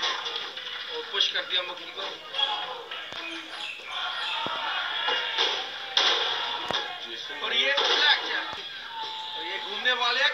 और पुश कर दिया मुक्की को। और ये और ये घूमने वाले हैं